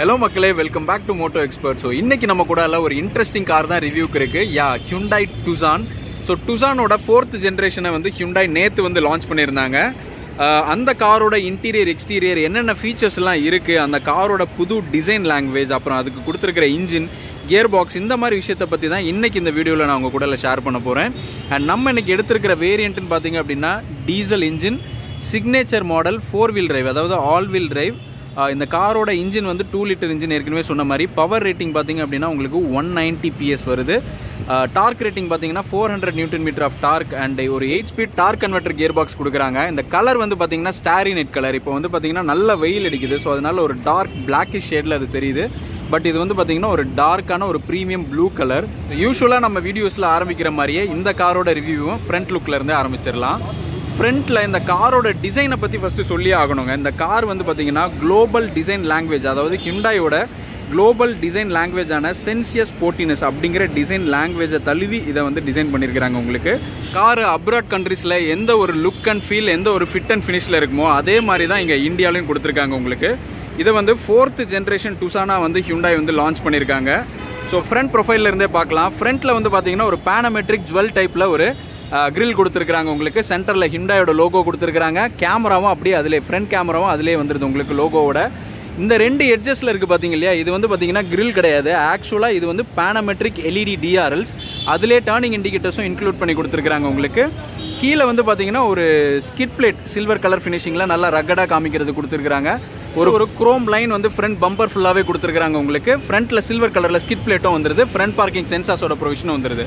Hello மக்களே welcome back to Moto Expert so இன்றைக்கி நம்ம கூட எல்லாம் ஒரு இன்ட்ரெஸ்டிங் கார் தான் ரிவ்யூக்கு இருக்குது யா ஹியூண்டாய் டுசான் ஸோ டுசானோட ஃபோர்த் ஜென்ரேஷனை வந்து ஹியூண்டாய் நேற்று வந்து லான்ச் பண்ணியிருந்தாங்க. Uh, அந்த காரோட இன்டீரியர் எக்ஸ்டீரியர் என்னென்ன ஃபீச்சர்ஸ்லாம் இருக்குது அந்த காரோட புது டிசைன் லாங்குவேஜ் அப்புறம் அதுக்கு கொடுத்துருக்கிற இன்ஜின் கியர் பாக்ஸ் இந்த மாதிரி விஷயத்தை பற்றி தான் இன்றைக்கி இந்த வீடியோவில் நான் உங்கள் கூட ஷேர் பண்ண போகிறேன் அண்ட் நம்ம இன்றைக்கி எடுத்திருக்கிற வேரியண்ட்டுன்னு பார்த்தீங்க அப்படின்னா diesel engine signature model four wheel drive அதாவது ஆல் வீல் டிரைவ் இந்த காரோட இன்ஜின் வந்து டூ லிட்டர் இன்ஜின் ஏற்கனவே சொன்ன மாதிரி. பவர் ரேட்டிங் பார்த்தீங்க அப்படின்னா உங்களுக்கு ஒன் நைன்ட்டி பிஎஸ் வருது. டார்க் ரேட்டிங் பார்த்தீங்கன்னா four hundred newton meter of torque and ஒரு eight speed torque converter gear box கொடுக்குறாங்க. இந்த கலர் வந்து பார்த்தீங்கன்னா ஸ்டாரி நெட் கலர் இப்போ வந்து பார்த்தீங்கன்னா நல்ல வெயில் அடிக்குது. ஸோ அதனால ஒரு டார்க் பிளாக்கிஷ் ஷேடில் அது தெரியுது. பட் இது வந்து பார்த்தீங்கன்னா ஒரு டார்க்கான ஒரு ப்ரீமியம் ப்ளூ கலர் யூஸ்வலாக நம்ம வீடியோஸில் ஆரம்பிக்கிற மாதிரியே இந்த காரோட ரிவ்யூவும் ஃப்ரண்ட் லுக்கில் இருந்தே ஆரம்பிச்சிடலாம். ஃப்ரண்ட்டில் இந்த காரோட டிசைனை பற்றி ஃபஸ்ட்டு சொல்லி ஆகணுங்க. இந்த கார் வந்து பார்த்தீங்கன்னா குளோபல் டிசைன் லாங்குவேஜ் அதாவது ஹிண்டாயோட குளோபல் டிசைன் லாங்குவேஜான சென்சியஸ் போர்ட்டினஸ் அப்படிங்கிற டிசைன் லாங்குவேஜை தழுவி இதை வந்து டிசைன் பண்ணியிருக்கிறாங்க உங்களுக்கு. கார் அப்ராட் கண்ட்ரீஸில் எந்த ஒரு லுக் அண்ட் ஃபீல் எந்த ஒரு ஃபிட் அண்ட் ஃபினிஷில் இருக்குமோ அதே மாதிரி தான் இங்கே இந்தியாலையும் கொடுத்துருக்காங்க உங்களுக்கு. இதை வந்து ஃபோர்த் ஜென்ரேஷன் டுசானா வந்து ஹியூண்டாய் வந்து லான்ச் பண்ணியிருக்காங்க ஸோ ஃப்ரண்ட் ப்ரொஃபைல இருந்தே பார்க்கலாம். ஃப்ரண்ட்டில் வந்து பார்த்தீங்கன்னா ஒரு பேனமெட்ரிக் ஜுவல் டைப்பில் ஒரு கிரில் கொடுத்துருக்குறாங்க உங்களுக்கு. சென்டரில் ஹிண்டாயோட லோகோ கொடுத்துருக்காங்க கேமராவும் அப்படியே அதிலே ஃப்ரண்ட் கேமராவும் அதிலே வந்துடுது உங்களுக்கு லோகோவோட இந்த ரெண்டு எட்ஜஸில் இருக்குது பார்த்தீங்க இல்லையா? இது வந்து பார்த்தீங்கன்னா கிரில் கிடையாது. ஆக்சுவலாக இது வந்து பேனமெட்ரிக் எல்இடி டிஆர்எல்ஸ் அதிலே டேர்னிங் இண்டிகேட்டர்ஸும் இன்க்ளூட் பண்ணி கொடுத்துருக்குறாங்க உங்களுக்கு. கீழே வந்து பார்த்தீங்கன்னா ஒரு ஸ்கிட் பிளேட் சில்வர் கலர் ஃபினிஷிங்கில் நல்லா ரக்கடாக காமிக்கிறது கொடுத்துருக்குறாங்க. ஒரு ஒரு குரோம் லைன் வந்து ஃப்ரண்ட் பம்பர் ஃபுல்லாகவே கொடுத்துருக்குறாங்க உங்களுக்கு. ஃப்ரண்ட்டில் சில்வர் கலரில் ஸ்கிட் பிளேட்டும் வந்துருது. ஃப்ரண்ட் பார்க்கிங் சென்சார்ஸோட ப்ரொவிஷனும் வந்துருது.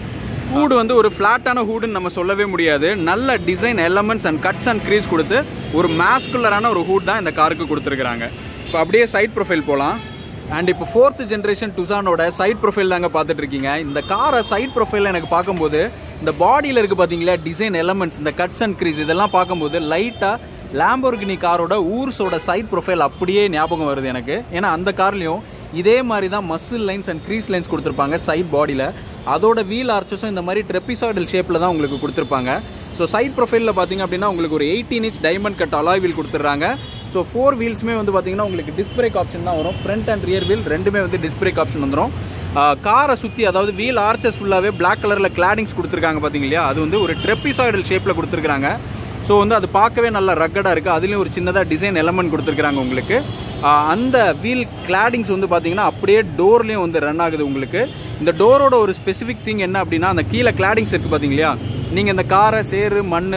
ஹூடு வந்து ஒரு ஃப்ளாட்டான ஹூடுன்னு நம்ம சொல்லவே முடியாது. நல்ல design elements and cuts and creases கொடுத்து ஒரு மேஸ்குலரான ஒரு ஹூட் தான் இந்த காருக்கு கொடுத்துருக்காங்க இப்போ அப்படியே சைட் ப்ரொஃபைல் போகலாம் அண்ட் இப்போ ஃபோர்த் ஜென்ரேஷன் டுசானோட சைட் ப்ரொஃபைல் தாங்க பார்த்துட்டு இருக்கீங்க இந்த காரை சைட் ப்ரொஃபைல் எனக்கு பார்க்கும்போது இந்த பாடியில் இருக்குது பார்த்தீங்களா டிசைன் எலமெண்ட்ஸ் இந்த கட்ஸ் அண்ட் க்ரீஸ் இதெல்லாம் பார்க்கும்போது லைட்டாக லேம்போர்கினி காரோட ஊர்ஸோட சைட் ப்ரொஃபைல் அப்படியே ஞாபகம் வருது எனக்கு. ஏன்னா அந்த கார்லேயும் இதே மாதிரி தான் muscle lines and crease lines கொடுத்துருப்பாங்க சைட் பாடியில் அதோட வீல் ஆர்ச்சஸும் இந்த மாதிரி ட்ரெப்பிசாய்டல் ஷேப்பில் தான் உங்களுக்கு கொடுத்துருப்பாங்க. ஸோ சைட் ப்ரொஃபைலில் பார்த்தீங்க அப்படின்னா உங்களுக்கு ஒரு eighteen inch diamond cut alloy wheel கொடுத்துட்றாங்க. ஸோ ஃபோர் வீல்ஸுமே வந்து பார்த்தீங்கன்னா உங்களுக்கு டிஸ்பிரேக் ஆப்ஷன் தான் வரும். ஃப்ரண்ட் அண்ட் ரியர் வீல் ரெண்டுமே வந்து டிஸ்பிரேக் ஆப்ஷன் வந்துடும் காரை சுற்றி அதாவது வீல் ஆர்ச்சஸ் ஃபுல்லாகவே பிளாக் கலரில் கிளாடிங்ஸ் கொடுத்துருக்காங்க பார்த்தீங்க இல்லையா? அது வந்து ஒரு ட்ரெப்பிசாய்டல் ஷேப்பில் கொடுத்துருக்காங்க ஸோ வந்து அது பார்க்கவே நல்லா ரக்கடாக இருக்குது அதுலேயும் ஒரு சின்னதாக டிசைன் எலமெண்ட் கொடுத்துருக்காங்க உங்களுக்கு. அந்த வீல் கிளாடிங்ஸ் வந்து பார்த்தீங்கன்னா அப்படியே டோர்லேயும் வந்து ரன் ஆகுது உங்களுக்கு. இந்த டோரோட ஒரு ஸ்பெசிஃபிக் திங் என்ன அப்படின்னா அந்த கீழே கிளாடிங்ஸ் இருக்குது பார்த்தீங்க நீங்கள் இந்த காரை சேரு மண்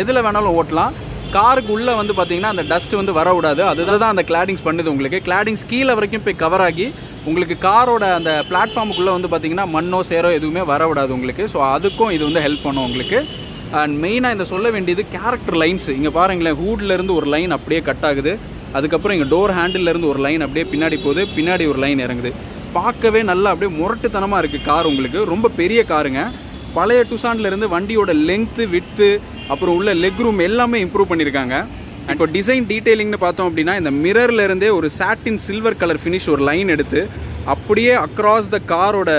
எதில் வேணாலும் ஓட்டலாம். காருக்கு உள்ளே வந்து பார்த்தீங்கன்னா அந்த டஸ்ட் வந்து வர விடாது. அதுதான் தான் அந்த கிளாடிங்ஸ் பண்ணுது உங்களுக்கு. கிளாடிங்ஸ் கீழே வரைக்கும் போய் கவர் ஆகி உங்களுக்கு காரோட அந்த பிளாட்ஃபார்முக்குள்ளே வந்து பார்த்தீங்கன்னா மண்ணோ சேரோ எதுவுமே வர விடாது உங்களுக்கு. ஸோ அதுக்கும் இது வந்து ஹெல்ப் பண்ணும் உங்களுக்கு. அண்ட் மெயினாக இந்த சொல்ல வேண்டியது கேரக்டர் லைன்ஸ் இங்கே பாருங்களேன் ஹூட்லேருந்து ஒரு லைன் அப்படியே கட் ஆகுது. அதுக்கப்புறம் இங்கே டோர் ஹேண்டில்லேருந்து ஒரு லைன் அப்படியே பின்னாடி போகுது. பின்னாடி ஒரு லைன் இறங்குது. பார்க்கவே நல்லா அப்படியே முரட்டுத்தனமாக இருக்குது கார் உங்களுக்கு. ரொம்ப பெரிய காருங்க பழைய டுசான்லேருந்து வண்டியோட லென்த்து வித்து அப்புறம் உள்ள லெக் ரூம் எல்லாமே இம்ப்ரூவ் பண்ணியிருக்காங்க இப்போ டிசைன் டீட்டெயிலிங்னு பார்த்தோம் அப்படின்னா இந்த மிரர்ல இருந்தே ஒரு சாட்டின் சில்வர் கலர் ஃபினிஷ் ஒரு லைன் எடுத்து அப்படியே அக்ராஸ் த காரோட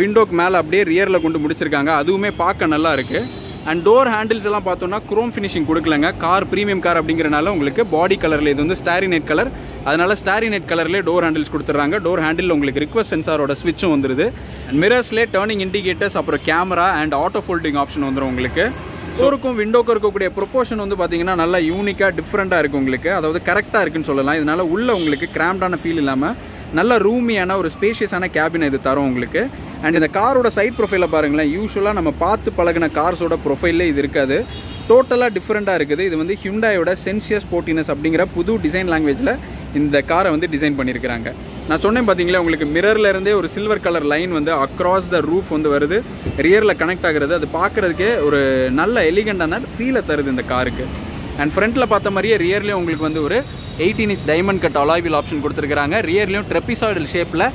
விண்டோக்கு மேலே அப்படியே ரியரில் கொண்டு முடிச்சிருக்காங்க. அதுவுமே பார்க்க நல்லா இருக்குது அண்ட் டோர் ஹேண்டில்ஸ் எல்லாம் பார்த்தோம்னா குரோம் ஃபினிஷிங் கொடுக்கலங்க. கார் ப்ரீமியம் கார் அப்படிங்கிறனால உங்களுக்கு பாடி கலரில் இது வந்து ஸ்டாரி நெட் கலர் அதனால் ஸ்டாரி நெட் கலர்லேயே டோர் ஹேண்டில்ஸ் கொடுத்துட்றாங்க டோர் ஹேண்டில் உங்களுக்கு ரிக்வஸ்ட் சென்சாரோட ஸ்விட்சும் வந்துருது. அண்ட் மிரர்ஸ்லேயே டேர்னிங் இண்டிகேட்டர்ஸ் அப்புறம் camera and auto folding option வந்துடும் உங்களுக்கு. டோருக்கும் விண்டோக்கும் இருக்கக்கூடிய ப்ரொப்போர்ஷன் வந்து பார்த்தீங்கன்னா நல்லா யூனிக்காக டிஃப்ரெண்ட்டாக இருக்குது உங்களுக்கு. அதாவது கரெக்டாக இருக்குன்னு சொல்லலாம். இதனால் உள்ள உங்களுக்கு கிராம்டான ஃபீல் இல்லாமல் நல்ல ரூமியான ஒரு ஸ்பேஷியஸான கேபின் இது தரும் உங்களுக்கு. அண்ட் இந்த காரோட சைட் ப்ரொஃபைலை பாருங்களேன் யூஸ்வலாக நம்ம பார்த்து பழகின கார்ஸோட ப்ரொஃபைலே இது இருக்காது. டோட்டலாக டிஃப்ரெண்ட்டாக இருக்குது. இது வந்து ஹிண்டாயோட சென்சியஸ் போர்ட்டினஸ் அப்படிங்கிற புது டிசைன் லாங்குவேஜில் இந்த காரை வந்து டிசைன் பண்ணியிருக்கிறாங்க நான் சொன்னேன் பார்த்தீங்களா உங்களுக்கு மிரர்லேருந்தே ஒரு சில்வர் கலர் லைன் வந்து அக்ராஸ் த ரூஃப் வந்து வருது. ரியரில் கனெக்ட் ஆகுறது. அது பார்க்குறதுக்கே ஒரு நல்ல எலிகண்டான ஃபீலை தருது இந்த காருக்கு அண்ட் ஃப்ரண்ட்டில் பார்த்த மாதிரியே ரியர்லேயும் உங்களுக்கு வந்து ஒரு eighteen inch diamond cut alloy wheel option கொடுத்துருக்காங்க ரியர்லேயும் ட்ரெப்பிசாய்டல் ஷேப்பில்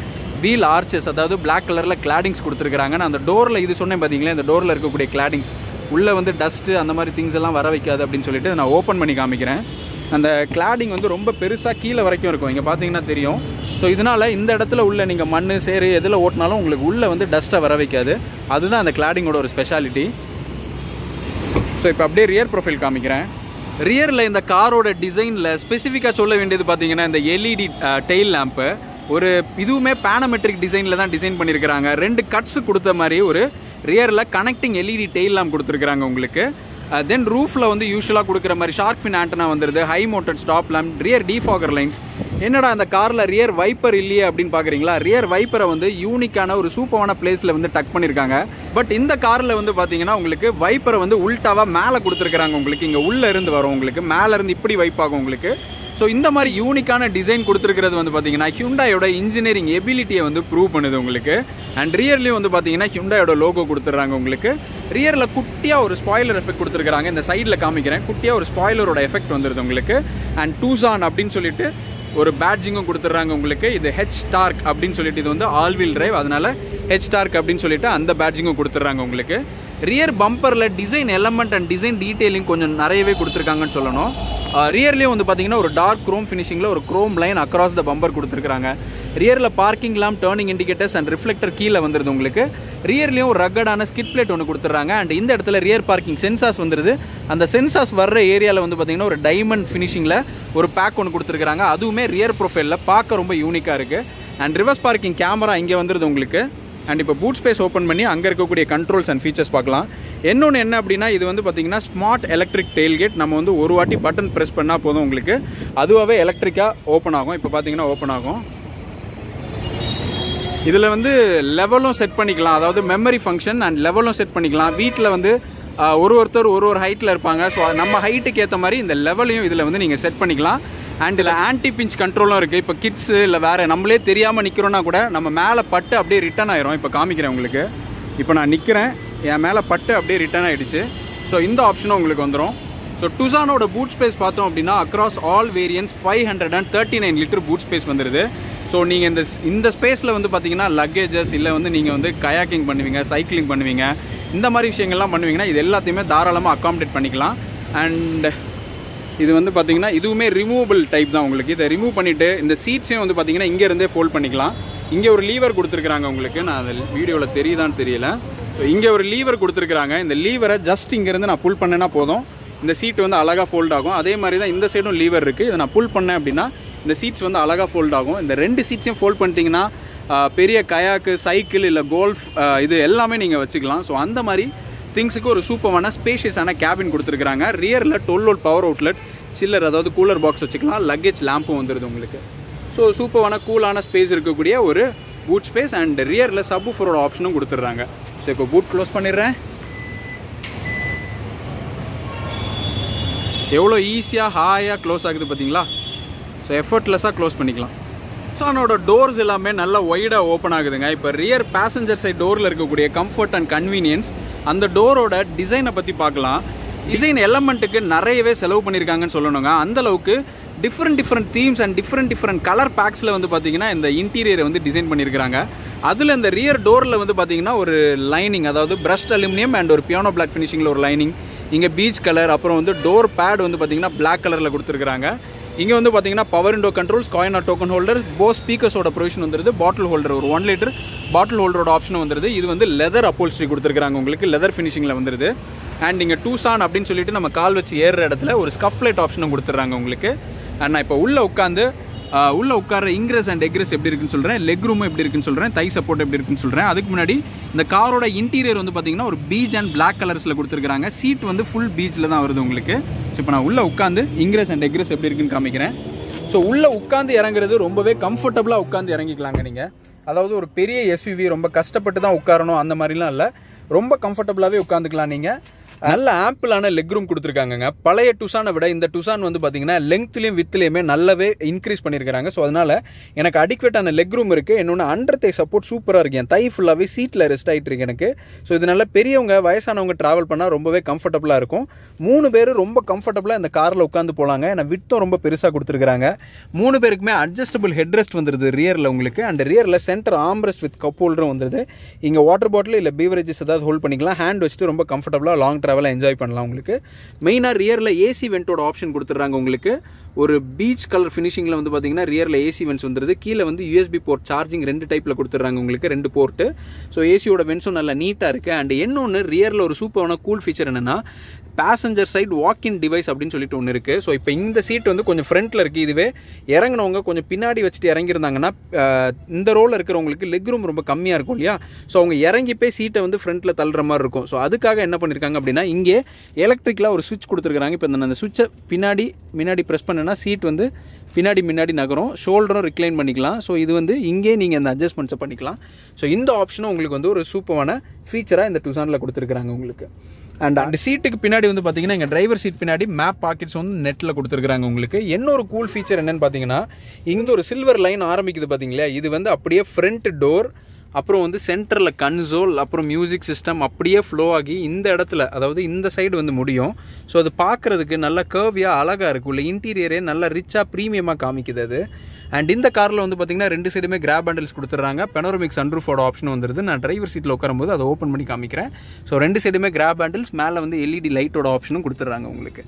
வீல் ஆர்ச்சஸ் அதாவது பிளாக் கலரில் கிளாடிங்ஸ் கொடுத்துருக்காங்க நான் அந்த டோரில் இது சொன்னேன் பார்த்தீங்களா இந்த டோரில் இருக்கக்கூடிய கிளாடிங்ஸ் உள்ளே வந்து டஸ்ட்டு அந்த மாதிரி திங்ஸ் எல்லாம் வர வைக்காது அப்படின்னு சொல்லிட்டு நான் ஓப்பன் பண்ணி காமிக்கிறேன். அந்த கிளாடிங் வந்து ரொம்ப பெருசாக கீழே வரைக்கும் இருக்கும். இங்கே பார்த்தீங்கன்னா தெரியும். ஸோ இதனால் இந்த இடத்துல உள்ள நீங்கள் மண் சேரு எதில் ஓட்டினாலும் உங்களுக்கு உள்ளே வந்து டஸ்ட்டை வர வைக்காது. அதுதான் அந்த கிளாடிங்கோட ஒரு ஸ்பெஷாலிட்டி ஸோ இப்போ அப்படியே ரியர் ப்ரொஃபைல் காமிக்கிறேன். ரியரில் இந்த காரோட டிசைனில் ஸ்பெசிஃபிக்காக சொல்ல வேண்டியது பார்த்தீங்கன்னா இந்த எல்இடி டெயில் லேம்ப்பு ஒரு இதுவுமே பேனமெட்ரிக் டிசைனில் தான் டிசைன் பண்ணியிருக்கிறாங்க ரெண்டு கட்ஸ் கொடுத்த மாதிரி ஒரு ரியரில் கனெக்டிங் எல்இடி டெயில் லேம்ப் கொடுத்துருக்குறாங்க உங்களுக்கு. தென் ரூஃபில் வந்து யூஸ்வலாக கொடுக்குற மாதிரி ஷார்க் ஃபின் ஆண்டனா வந்துருது high mounted stop lamp rear defogger lines என்னடா அந்த காரில் ரியர் வைப்பர் இல்லையே அப்படின்னு பார்க்குறீங்களா ரியர் வைப்பரை வந்து யூனிக்கான ஒரு சூப்பரான பிளேஸில் வந்து டக் பண்ணியிருக்காங்க பட் இந்த காரில் வந்து பார்த்தீங்கன்னா உங்களுக்கு வைப்பரை வந்து உல்ட்டாவாக மேலே கொடுத்துருக்குறாங்க உங்களுக்கு. இங்கே உள்ளே இருந்து வரும் உங்களுக்கு. மேலே இருந்து இப்படி வைப் ஆகும் உங்களுக்கு. ஸோ இந்த மாதிரி யூனிக்கான டிசைன் கொடுத்துருக்கிறது வந்து பார்த்தீங்கன்னா ஹியூண்டாயோட இன்ஜினியரிங் எபிலிட்டியை வந்து ப்ரூவ் பண்ணுது உங்களுக்கு. அண்ட் ரியர்லேயும் வந்து பார்த்தீங்கன்னா ஹியூண்டாயோட லோகோ கொடுத்துட்றாங்க உங்களுக்கு. ரியரில் குட்டியாக ஒரு ஸ்பாய்லர் எஃபெக்ட் கொடுத்துருக்காங்க இந்த சைடில் காமிக்கிறேன். குட்டியாக ஒரு ஸ்பாய்லரோட எஃபெக்ட் வந்துருது உங்களுக்கு. அண்ட் டூசான் அப்படின்னு சொல்லிட்டு ஒரு பேட்ஜிங்கும் கொடுத்துட்றாங்க உங்களுக்கு. இது ஹெச் டார்க் அப்படின்னு சொல்லிட்டு இது வந்து ஆல் வீல் டிரைவ் அதனால ஹெச் டார்க் அப்படின்னு சொல்லிட்டு அந்த பேட்ஜிங்கும் கொடுத்துட்றாங்க உங்களுக்கு. Rear பம்பரில் design element and design detailing கொஞ்சம் நிறையவே கொடுத்துருக்காங்கன்னு சொல்லணும். ரியர்லேயும் வந்து பார்த்தீங்கன்னா ஒரு டார்க் க்ரோம் ஃபினிஷிங்கில் ஒரு chrome line across the bumper கொடுத்துருக்காங்க. ரியரில் parking lamp turning indicators and reflector கீழே வந்துருது உங்களுக்கு. ரியர்லேயும் ஒரு ரக்கடான ஸ்கிட் பிளேட் ஒன்று கொடுத்துட்றாங்க. அண்ட் இந்த இடத்துல ரியர் பார்க்கிங் சென்சார்ஸ் வந்துருது. அந்த சென்சார்ஸ் வர்ற ஏரியாவில் வந்து பார்த்தீங்கன்னா ஒரு டைமண்ட் ஃபினிஷிங்கில் ஒரு பேக் ஒன்று கொடுத்துருக்காங்க அதுவுமே ரியர் ப்ரொஃபைலில் பார்க்க ரொம்ப யூனிக்காக இருக்குது அண்ட் ரிவர்ஸ் பார்க்கிங் கேமரா இங்கே வந்துருது உங்களுக்கு. அண்ட் இப்போ பூட் ஸ்பேஸ் ஓப்பன் பண்ணி அங்கே இருக்கக்கூடிய கண்ட்ரோல்ஸ் அண்ட் ஃபீச்சர்ஸ் பார்க்கலாம். இன்னொன்று என்ன அப்படின்னா இது வந்து பார்த்தீங்கன்னா ஸ்மார்ட் எலக்ட்ரிக் டெயில்கேட் நம்ம வந்து ஒரு வாட்டி பட்டன் ப்ரெஸ் பண்ணால் போதும் உங்களுக்கு. அதுவாகவே எலக்ட்ரிக்காக ஓப்பன் ஆகும். இப்போ பார்த்தீங்கன்னா ஓப்பன் ஆகும். இதில் வந்து லெவலும் செட் பண்ணிக்கலாம். அதாவது மெமரி ஃபங்க்ஷன் அண்ட் லெவலும் செட் பண்ணிக்கலாம். வீட்டில் வந்து ஒரு ஒருத்தர் ஒரு ஒரு ஹைட்டில் இருப்பாங்க. ஸோ நம்ம ஹைட்டுக்கு ஏற்ற மாதிரி இந்த லெவலையும் இதில் வந்து நீங்கள் செட் பண்ணிக்கலாம். அண்ட் இதில் ஆன்டி பிஞ்ச் கண்ட்ரோலும் இருக்குது இப்போ கிட்ஸு இல்லை வேறு நம்மளே தெரியாமல் நிற்கிறோன்னா கூட நம்ம மேலே பட்டு அப்படியே ரிட்டர்ன் ஆயிரும். இப்போ காமிக்கிறேன் உங்களுக்கு. இப்போ நான் நிற்கிறேன் என் மேலே பட்டு அப்படியே ரிட்டர்ன் ஆகிடுச்சு ஸோ இந்த ஆப்ஷனும் உங்களுக்கு வந்துடும் ஸோ டுசானோட பூட் ஸ்பேஸ் பார்த்தோம் அப்படின்னா across all variants five hundred and thirty nine litre boot space வந்துருது. ஸோ நீங்கள் இந்த இந்த ஸ்பேஸில் வந்து பார்த்தீங்கன்னா லக்கேஜஸ் இல்லை வந்து நீங்கள் வந்து கயாக்கிங் பண்ணுவீங்க சைக்கிளிங் பண்ணுவீங்க இந்த மாதிரி விஷயங்கள்லாம் பண்ணுவீங்கன்னா இது எல்லாத்தையுமே தாராளமாக அக்காமடேட் பண்ணிக்கலாம். அண்ட் இது வந்து பார்த்தீங்கன்னா இதுவுமே ரிமூவபிள் டைப் தான் உங்களுக்கு. இதை ரிமூவ் பண்ணிவிட்டு இந்த சீட்ஸையும் வந்து பார்த்தீங்கன்னா இங்கே இருந்தே ஃபோல்ட் பண்ணிக்கலாம். இங்கே ஒரு லீவர் கொடுத்துருக்குறாங்க உங்களுக்கு. நான் அது வீடியோவில் தெரியுதான்னு தெரியல. ஸோ இங்கே ஒரு லீவர் கொடுத்துருக்குறாங்க. இந்த லீவரை ஜஸ்ட் இங்கேருந்து நான் புல் பண்ணேன்னா போதும். இந்த சீட் வந்து அழகாக ஃபோல்ட் ஆகும். அதே மாதிரி தான் இந்த சைடும் லீவர் இருக்குது இதை நான் புல் பண்ணேன் அப்படின்னா இந்த சீட்ஸ் வந்து அழகாக ஃபோல்ட் ஆகும். இந்த ரெண்டு சீட்ஸையும் ஃபோல்ட் பண்ணிட்டீங்கன்னா பெரிய கயாக்கு சைக்கிள் இல்லை கோல்ஃப் இது எல்லாமே நீங்கள் வச்சுக்கலாம். ஸோ அந்த மாதிரி திங்ஸுக்கு ஒரு சூப்பரான ஸ்பேஷியஸான கேபின் கொடுத்துருக்காங்க ரியரில் twelve volt power outlet chiller அதாவது கூலர் பாக்ஸ் வச்சுக்கலாம். லக்கேஜ் லேம்பும் வந்துடுது உங்களுக்கு. ஸோ சூப்பரான கூலான ஸ்பேஸ் இருக்கக்கூடிய ஒரு பூட் ஸ்பேஸ் அண்ட் ரியரில் சப் ஃபோரோட ஆப்ஷனும் கொடுத்துட்றாங்க. ஸோ இப்போ பூட் க்ளோஸ் பண்ணிடுறேன். எவ்வளோ ஈஸியாக ஹாயாக க்ளோஸ் ஆகுது பார்த்தீங்களா? ஸோ எஃபர்ட்லெஸ்ஸாக க்ளோஸ் பண்ணிக்கலாம். ஸோ அதனோட டோர்ஸ் எல்லாமே நல்லா ஒய்டாக ஓப்பன் ஆகுதுங்க. இப்போ ரியர் பேசஞ்சர் சைட் டோரில் இருக்கக்கூடிய கம்ஃபர்ட் அண்ட் கன்வீனியன்ஸ் அந்த டோரோட டிசைனை பற்றி பார்க்கலாம். டிசைன் எலமெண்ட்டுக்கு நிறையவே செலவு பண்ணியிருக்காங்கன்னு சொல்லணுங்க. அந்த அளவுக்கு different different themes and different different colour பேக்ஸில் வந்து பார்த்தீங்கன்னா இந்த இன்டீரியரை வந்து டிசைன் பண்ணியிருக்காங்க அதில் இந்த ரியர் டோரில் வந்து பார்த்தீங்கன்னா ஒரு லைனிங் அதாவது பிரஸ்ட் அலுமினியம் அண்ட் ஒரு பியானோ பிளாக் ஃபினிஷிங்கில் ஒரு லைனிங் இங்கே பீச் கலர் அப்புறம் வந்து டோர் பேட் வந்து பார்த்தீங்கன்னா பிளாக் கலரில் கொடுத்துருக்குறாங்க. இங்கே வந்து பார்த்தீங்கன்னா power window controls coin token holder போ ஸ்பீக்கர்ஸோட ப்ரொவிஷன் வந்துருது. பாட்டில் ஹோல்டர் ஒரு ஒன் லிட்டர் பாட்டில் ஹோல்டரோட ஆப்ஷன் வந்துருது. இது வந்து லெதர் அப்போல்ஸ்ட்ரி கொடுத்துருக்காங்க உங்களுக்கு லெதர் ஃபினிஷிங்கில் வந்துருது. அண்ட் இங்கே டூசான் அப்படின்னு சொல்லிட்டு நம்ம கால் வச்சு ஏறுற இடத்துல ஒரு ஸ்கஃப் லைட் ஆப்ஷனும் கொடுத்துட்றாங்க உங்களுக்கு. அண்ட் நான் இப்போ உள்ளே உட்காந்து உள்ள உட்கார இங்கிரஸ் அண்ட் எக்ரஸ் எப்படி இருக்குன்னு சொல்கிறேன் லெக் ரூம் எப்படி இருக்குன்னு சொல்கிறேன் தை சப்போர்ட் எப்படி இருக்குன்னு சொல்கிறேன் அதுக்கு முன்னாடி இந்த காரோட இன்டீரியர் வந்து பார்த்தீங்கன்னா ஒரு பீச் அண்ட் பிளாக் கலர்ஸில் கொடுத்துருக்காங்க சீட் வந்து ஃபுல் பீச்சில் தான் வருது உங்களுக்கு. ஸோ இப்போ நான் உள்ள உட்காந்து இங்கிரஸ் அண்ட் எக்ரஸ் எப்படி இருக்குன்னு காமிக்கிறேன். ஸோ உள்ளே உட்காந்து இறங்குறது ரொம்பவே கம்ஃபர்டபுளாக உட்காந்து இறங்கிக்கலாங்க நீங்கள் அதாவது ஒரு பெரிய எஸ்யூவி ரொம்ப கஷ்டப்பட்டு தான் உட்காரணும் அந்த மாதிரிலாம் இல்லை. ரொம்ப கம்ஃபர்டபுளாகவே உட்காந்துக்கலாம் நீங்கள் நல்ல ஆம்பிளான லெக் ரூம் கொடுத்துருக்காங்கங்க. பழைய டுசானை விட இந்த டுசான் வந்து பார்த்தீங்கன்னா லெங்க்த்லேயும் வித்துலேயுமே நல்லாவே இன்க்ரீஸ் பண்ணியிருக்காங்க ஸோ அதனால எனக்கு அடிக்வேட்டான லெக் ரூம் இருக்குது என்னோட அண்டர் தை சப்போர்ட் சூப்பராக இருக்கு. என் தை ஃபுல்லாகவே சீட்டில் ரெஸ்ட் ஆகிட்டு இருக்கு எனக்கு. ஸோ இதனால பெரியவங்க வயசானவங்க ட்ராவல் பண்ணால் ரொம்பவே கம்ஃபர்டபுளாக இருக்கும். மூணு பேர் ரொம்ப கம்ஃபர்டபுளாக இந்த காரில் உட்காந்து போகலாங்க ஏன்னா விட்டும் ரொம்ப பெருசாக கொடுத்துருக்காங்க மூணு பேருக்குமே அட்ஜஸ்டபிள் ஹெட் ரெஸ்ட் வந்துருது ரியரில் உங்களுக்கு. அண்ட் ரியரில் சென்டர் ஆம்ரெஸ்ட் வித் கப் ஹோல்டரும் வந்துருது. இங்கே வாட்டர் பாட்டில் இல்லை பீவரேஜஸ் ஏதாவது ஹோல்ட் பண்ணிக்கலாம். ஹேண்ட் வச்சுட்டு ரொம்ப கம்ஃபர்டபுளாக லாங் ட்ராவலாக என்ஜாய் பண்ணலாம் உங்களுக்கு. மெயினாக ரியரில் ஏசி வெண்ட்டோட ஆப்ஷன் கொடுத்துட்றாங்க உங்களுக்கு. ஒரு பீச் கலர் ஃபினிஷிங்கில் வந்து பார்த்தீங்கன்னா ரியரில் ஏசி வென்ஸ் வந்துருது. கீழே வந்து யூஎஸ்பி போர்ட் சார்ஜிங் ரெண்டு டைப்பில் கொடுத்துட்றாங்க உங்களுக்கு ரெண்டு போர்ட்டு ஸோ ஏசியோட வென்ஸும் நல்லா நீட்டாக இருக்குது அண்ட் இன்னொன்று ரியரில் ஒரு சூப்பரான கூல் ஃபீச்சர் என்னென்னா passenger side walk in device அப்படின்னு சொல்லிட்டு ஒன்று இருக்குது ஸோ இப்போ இந்த சீட் வந்து கொஞ்சம் ஃப்ரண்ட்டில் இருக்குது இதுவே. இறங்கினவங்க கொஞ்சம் பின்னாடி வச்சுட்டு இறங்கியிருந்தாங்கன்னா இந்த ரோலில் இருக்கிறவங்களுக்கு லெக் ரூம் ரொம்ப கம்மியாக இருக்கும் இல்லையா? ஸோ அவங்க இறங்கி போய் சீட்டை வந்து ஃப்ரண்ட்டில் தள்ளுற மாதிரி இருக்கும். ஸோ அதுக்காக என்ன பண்ணியிருக்காங்க அப்படின்னா இங்கே எலக்ட்ரிக்கலாக ஒரு சுவிட்ச் கொடுத்துருக்காங்க இப்போ அந்த சுவிட்சை பின்னாடி முன்னாடி ப்ரெஸ் பண்ணேன்னா சீட் வந்து பின்னாடி முன்னாடி நகரும். ஷோல்டரும் ரிக்ளைன் பண்ணிக்கலாம். ஸோ இது வந்து இங்கே நீங்கள் அந்த அட்ஜஸ்ட்மெண்ட்ஸை பண்ணிக்கலாம். ஸோ இந்த ஆப்ஷனும் உங்களுக்கு வந்து ஒரு சூப்பரான ஃபீச்சராக இந்த டுசானில் கொடுத்துருக்குறாங்க உங்களுக்கு. அண்ட் uh, அந்த சீட்டுக்கு பின்னாடி வந்து பார்த்தீங்கன்னா எங்கள் டிரைவர் சீட் பின்னாடி மேப் பாக்கெட்ஸ் வந்து நெட்டில் கொடுத்துருக்காங்க உங்களுக்கு. இன்னொரு கூல் ஃபீச்சர் என்னன்னு பார்த்தீங்கன்னா இங்கே ஒரு சில்வர் லைன் ஆரம்பிக்குது பார்த்தீங்களா இது வந்து அப்படியே ஃப்ரண்ட் டோர் அப்புறம் வந்து சென்டரில் கன்சோல் அப்புறம் மியூசிக் சிஸ்டம் அப்படியே ஃப்ளோ ஆகி இந்த இடத்துல அதாவது இந்த சைடு வந்து முடியும். ஸோ அது பார்க்கறதுக்கு நல்லா கர்வியாக அழகாக இருக்குது உள்ள இன்டீரியரே நல்ல ரிச்சாக ப்ரீமியமாக காமிக்குது அது. அண்ட் இந்த காரில் வந்து பார்த்தீங்கன்னா ரெண்டு சைடுமே கிராப் ஹேண்டில்ஸ் கொடுத்துட்றாங்க. பெனோரமிக் சன்ரூஃபோட ஆப்ஷன் வந்துருது. நான் டிரைவர் சீட்டில் உட்காரும்போது அதை ஓப்பன் பண்ணி காமிக்கிறேன். ஸோ ரெண்டு சைடுமே கிராப் ஹேண்டில்ஸ் மேலே வந்து எல்இடி லைட்டோட ஆப்ஷனும் கொடுத்துட்றாங்க உங்களுக்கு.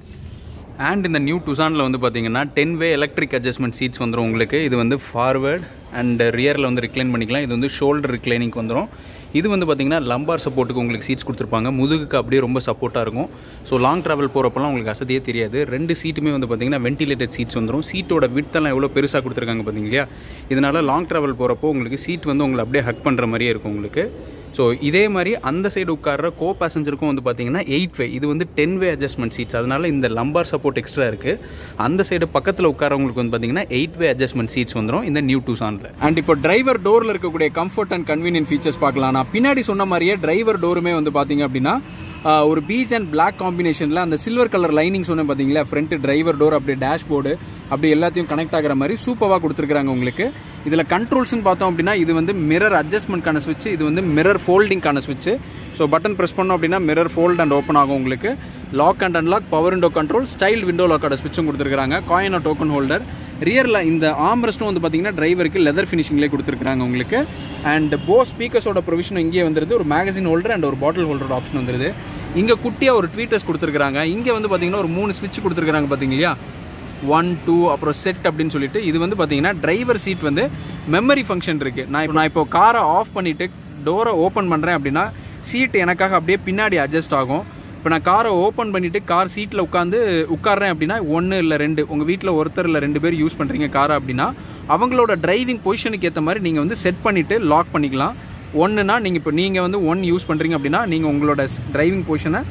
அண்ட் இந்த நியூ டுசானில் வந்து பார்த்தீங்கன்னா ten way electric adjustment seats வந்துடும் உங்களுக்கு. இது வந்து ஃபார்வர்ட் அண்ட் ரியரில் வந்து ரிக்ளைன் பண்ணிக்கலாம். இது வந்து ஷோல்டர் ரிக்ளைனிங்க்கு வந்துடும் இது வந்து பார்த்தீங்கன்னா லம்பார் சப்போர்ட்டுக்கு உங்களுக்கு சீட்ஸ் கொடுத்துருப்பாங்க. முதுகுக்கு அப்படியே ரொம்ப சப்போர்ட்டாக இருக்கும். ஸோ லாங் ட்ராவல் போகிறப்பெல்லாம் உங்களுக்கு அசதியே தெரியாது. ரெண்டு சீட்டுமே வந்து பார்த்தீங்கன்னா வென்டிலேட்டட் சீட்ஸ் வந்துடும் சீட்டோட விட்டெல்லாம் எவ்வளோ பெருசாக கொடுத்துருக்காங்க பார்த்தீங்க இல்லையா? லாங் ட்ராவல் போகிறப்போ உங்களுக்கு சீட் வந்து உங்களை அப்படியே ஹக் பண்ணுற மாதிரியே இருக்கும் உங்களுக்கு. ஸோ இதே மாதிரி அந்த சைடு உட்கார்ற கோ பேசஞ்சருக்கும் வந்து பார்த்தீங்கன்னா எயிட் வே இது வந்து டென் வே அட்ஜஸ்ட்மெண்ட் சீட்ஸ் அதனால இந்த லம்பார் சப்போர்ட் எக்ஸ்ட்ரா இருக்குது அந்த சைடு பக்கத்தில் உட்காரவங்களுக்கு வந்து பார்த்தீங்கன்னா எயிட் வே அட்ஜஸ்ட்மெண்ட் சீட்ஸ் வந்துடும் இந்த நியூ டூசானில் அண்ட் இப்போ டிரைவர் டோரில் இருக்கக்கூடிய கம்ஃபர்ட் அண்ட் கன்வீனியன்ட் ஃபீச்சர்ஸ் பார்க்கலாம். நான் பின்னாடி சொன்ன மாதிரியே டிரைவர் டோருமே வந்து பார்த்தீங்க அப்படின்னா ஒரு பீச் அண்ட் பிளாக் காம்பினேஷனில் அந்த சில்வர் கலர் லைனிங் சொன்னேன் பார்த்தீங்களா ஃப்ரண்ட் டிரைவர் டோர் அப்படியே டேஷ்போர்டு அப்படி எல்லாத்தையும் கனெக்ட் ஆகிற மாதிரி சூப்பராக கொடுத்துருக்காங்க உங்களுக்கு. இதில் கண்ட்ரோல்ஸ்னு பார்த்தோம் அப்படின்னா இது வந்து மிரர் அட்ஜஸ்ட்மெண்ட்கான ஸ்விட்ச் இது வந்து மிரர் ஃபோல்டிங்கான ஸ்விட்ச் ஸோ பட்டன் ப்ரெஸ் பண்ணோம் அப்படின்னா மிரர் ஃபோல்ட் அண்ட் ஓப்பன் ஆகும் உங்களுக்கு. Lock and unlock power window control style window லாக்கோட ஸ்விட்சும் கொடுத்துருக்காங்க காயின் டோக்கன் ஹோல்டர் ரியரில் இந்த ஆம்ரெஸ்ட்டும் வந்து பார்த்தீங்கன்னா டிரைவருக்கு லெதர் ஃபினிஷிங்லேயே கொடுத்துருக்காங்க உங்களுக்கு. அண்ட் போ ஸ்பீக்கர்ஸோட ப்ரொவிஷன் இங்கேயே வந்துருது. ஒரு மேகசின் ஹோல்டர் அண்ட் ஒரு பாட்டில் ஹோல்டரோட ஆப்ஷன் வந்துருது. இங்கே குட்டியாக ஒரு ட்வீட்டர்ஸ் கொடுத்துருக்காங்க இங்கே வந்து பார்த்தீங்கன்னா ஒரு மூணு ஸ்விட்ச் கொடுத்துருக்காங்க பார்த்தீங்க ஒன் டூ அப்புறம் செட் அப்படின்னு சொல்லிட்டு இது வந்து பார்த்தீங்கன்னா டிரைவர் சீட் வந்து மெமரி ஃபங்க்ஷன் இருக்குது நான் இப்போ நான் இப்போ காரை ஆஃப் பண்ணிவிட்டு டோரை ஓப்பன் பண்ணுறேன் அப்படின்னா சீட் எனக்காக அப்படியே பின்னாடி அட்ஜஸ்ட் ஆகும். இப்போ நான் காரை ஓப்பன் பண்ணிவிட்டு கார் சீட்டில் உட்காந்து உட்காடுறேன் அப்படின்னா ஒன்று இல்லை ரெண்டு உங்கள் வீட்டில் ஒருத்தர் இல்லை ரெண்டு பேர் யூஸ் பண்ணுறீங்க காரை அப்படின்னா அவங்களோட டிரைவிங் பொசிஷனுக்கு ஏற்ற மாதிரி நீங்கள் வந்து செட் பண்ணிவிட்டு லாக் பண்ணிக்கலாம். ஒன்றுனா நீங்கள் இப்போ நீங்கள் வந்து ஒன் யூஸ் பண்ணுறீங்க அப்படின்னா நீங்கள் உங்களோட டிரைவிங் பொசிஷனை